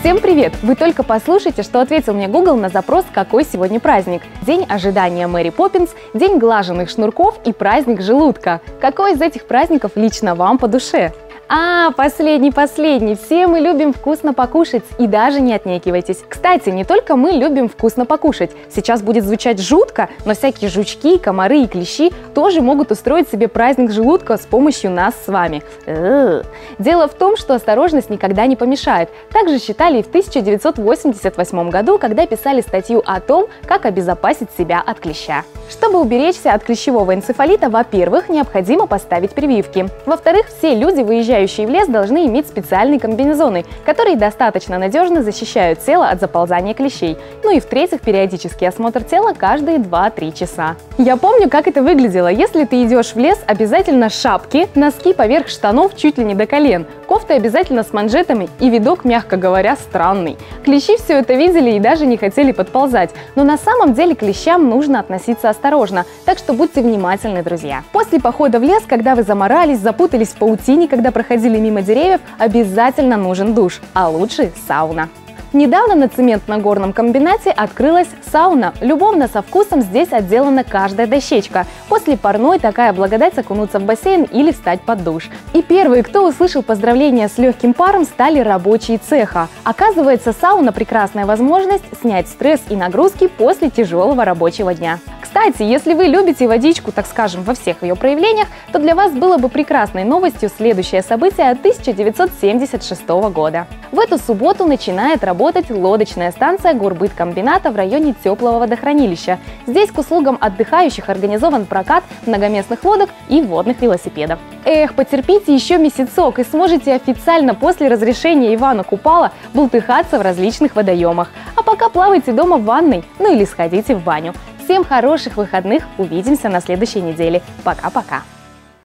Всем привет! Вы только послушайте, что ответил мне Google на запрос «Какой сегодня праздник?» День ожидания Мэри Поппинс, День глаженных шнурков и праздник желудка. Какой из этих праздников лично вам по душе? А, последний-последний. Все мы любим вкусно покушать и даже не отнекивайтесь. Кстати, не только мы любим вкусно покушать. Сейчас будет звучать жутко, но всякие жучки, комары и клещи тоже могут устроить себе праздник желудка с помощью нас с вами. Дело в том, что осторожность никогда не помешает. Также считали и в 1988 году, когда писали статью о том, как обезопасить себя от клеща. Чтобы уберечься от клещевого энцефалита, во-первых, необходимо поставить прививки. Во-вторых, все люди, выезжающие в лес, должны иметь специальные комбинезоны, которые достаточно надежно защищают тело от заползания клещей. Ну и в-третьих, периодический осмотр тела каждые 2-3 часа. Я помню, как это выглядело. Если ты идешь в лес, обязательно шапки, носки поверх штанов чуть ли не до колен, кофты обязательно с манжетами и видок, мягко говоря, странный. Клещи все это видели и даже не хотели подползать. Но на самом деле клещам нужно относиться осторожно, так что будьте внимательны, друзья. После похода в лес, когда вы заморались, запутались в паутине, когда проходили мимо деревьев, обязательно нужен душ, а лучше сауна. Недавно на цементно-горном комбинате открылась сауна. Любовно со вкусом здесь отделана каждая дощечка. После парной такая благодать окунуться в бассейн или встать под душ. И первые, кто услышал поздравления с легким паром, стали рабочие цеха. Оказывается, сауна – прекрасная возможность снять стресс и нагрузки после тяжелого рабочего дня. Кстати, если вы любите водичку, так скажем, во всех ее проявлениях, то для вас было бы прекрасной новостью следующее событие 1976 года. В эту субботу начинает работать лодочная станция Горбыткомбината в районе теплого водохранилища. Здесь к услугам отдыхающих организован прокат многоместных лодок и водных велосипедов. Эх, потерпите еще месяцок и сможете официально после разрешения Ивана Купала бултыхаться в различных водоемах. А пока плавайте дома в ванной, ну или сходите в баню. Всем хороших выходных, увидимся на следующей неделе. Пока-пока.